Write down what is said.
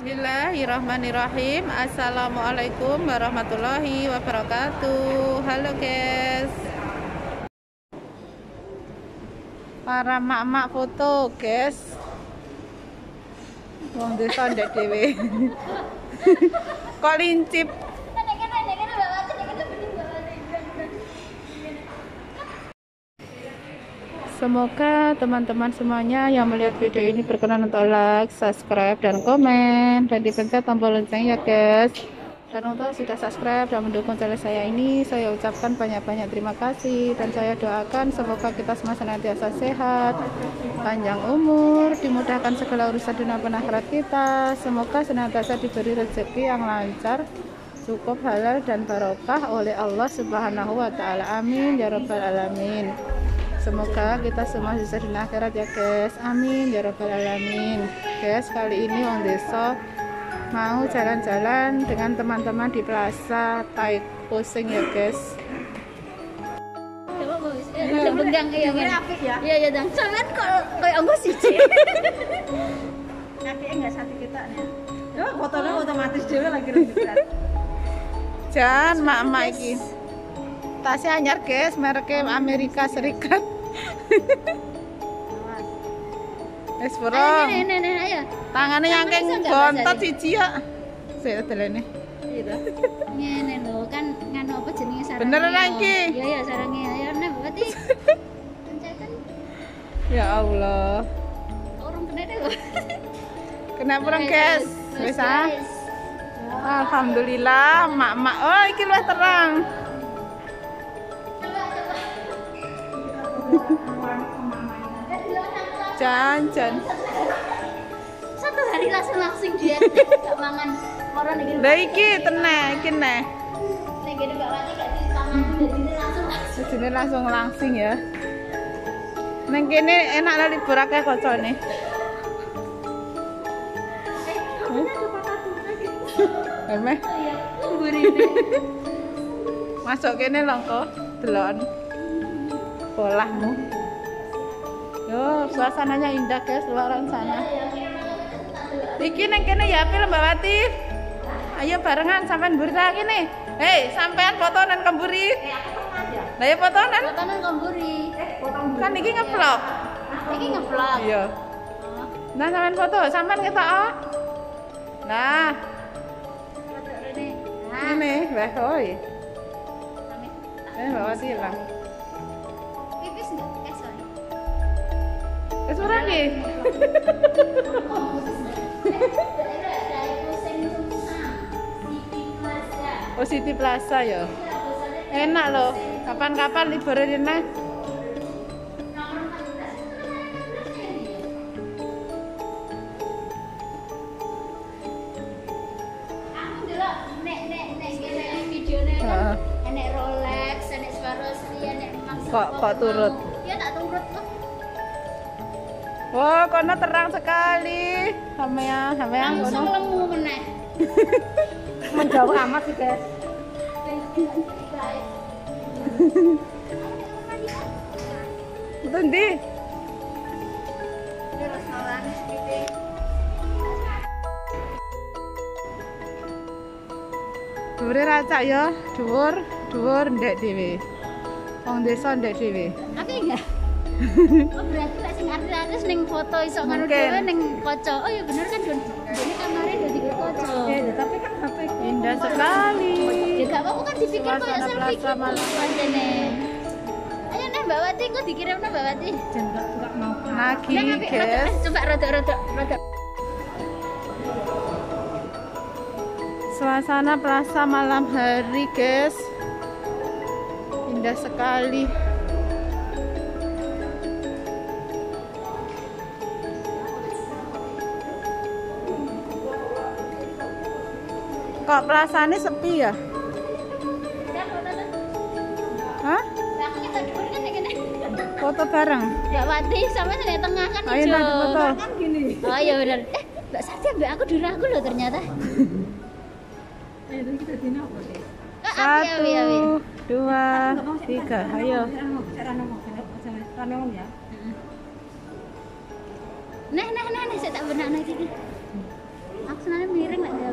Bismillahirrahmanirrahim. Assalamualaikum warahmatullahi wabarakatuh. Halo guys. Para mak-mak foto guys. Wong desa ndek dhewe. Kok lincip Semoga teman-teman semuanya yang melihat video ini berkenan untuk like, subscribe, dan komen dan dipencet tombol lonceng ya guys. Dan untuk sudah subscribe dan mendukung channel saya ini, saya ucapkan banyak-banyak terima kasih dan saya doakan semoga kita semua senantiasa sehat, panjang umur, dimudahkan segala urusan dunia dan kita. Semoga senantiasa diberi rezeki yang lancar, cukup halal dan barokah oleh Allah Subhanahu wa taala. Amin ya rabbal alamin. Semoga kita semua bisa di akhirat ya guys. Amin ya rabbal alamin. Guys, kali ini Wong Desa mau jalan-jalan dengan teman-teman di Plaza Tai Pusing ya guys. Udah benggang iya kan. ya. Iya ya dang. Sampean kok koyo anggo siji. Nyakike enggak satu kita nih. Ya, fotonya otomatis dhewe lagi registrasi. Jan, mak-mak iki. Tasnya anyar guys, mereknya Amerika Serikat. Wes Ayo burung. nenek nenek ayo. Tangannya yang keng bisa bontot siji ya. Saya telene. Gitu. Ngene lho kan nganu apa jenenge sarangnya. Beneran lagi? Iya ya sarangnya. Ayo nek berarti. Pencetan Ya Allah. orang kena deh. Kena burung guys. Wes, ah. Alhamdulillah, mak-mak. Oh, iki luwih terang. Jan, jan. Satu hari langsung langsung dia gak mangan. Orang iki. Lah iki teneh, iki neh. Nek gede gak mati gak dipangan jadi langsung langsung. Sejene langsung langsing ya. Neng kene enak lah libur akeh kocone. Emeh, Oh iya, masuk kene longko delon. Polahmu. Yo, suasananya indah guys, luaran sana. Iki neng kene ya apil Mbak Wati. Ayo barengan sampean mburi ta kene. Hei, sampean fotonan kemburi. Lah ya fotonan. Fotonan kamburi. Kan iki ngevlog. Iki ngevlog. Iya. Nah, sampean foto, sampean ketok. oh. Nah, Foto. Nah, ini weh oi. sampe- Eh, Mbak Wati hilang. Pipis enggak? Eh, sorry. Oh, City Plaza ya. Enak loh. Kapan-kapan liburan delok nek nek nek kene videone Kok- kok turut? Ya tak turut kok. Wah, kono terang sekali. Sampean, sampean Langsung kono. lemu meneh. Menjauh amat sih, guys. Itu ndi? Dhuwure racak ya, dhuwur, dhuwur ndek dhewe. Wong desa ndek dhewe. Apa enggak? Oh berarti lek sing artis-artis ning foto iso ngono dhewe ning kaca. Oh ya bener kan Don. Ini kamare udah di kaca. Ya, tapi kan HP Indah sekali. Ya gak apa-apa kan dipikir Suasana selfie Plaza gitu pancene. Ayo nih Mbak Wati, kok dikirimnya Mbak Wati? enggak enggak mau. Rodok, guys. coba rodok-rodok, rodok. Suasana Plaza malam hari, guys. Indah sekali. Kok plasane sepi ya? Hah? Foto bareng. Mbak Wati sama di tengah kan Ayo nah foto. Kan gini. Oh iya benar. Eh, Mbak Sakti Mbak aku dulu aku loh ternyata. Eh, kita dini apa sih? Satu dua, tiga, ayo. Neh, neh, neh, saya tak benar nanti. Aku sebenarnya miring lah dia.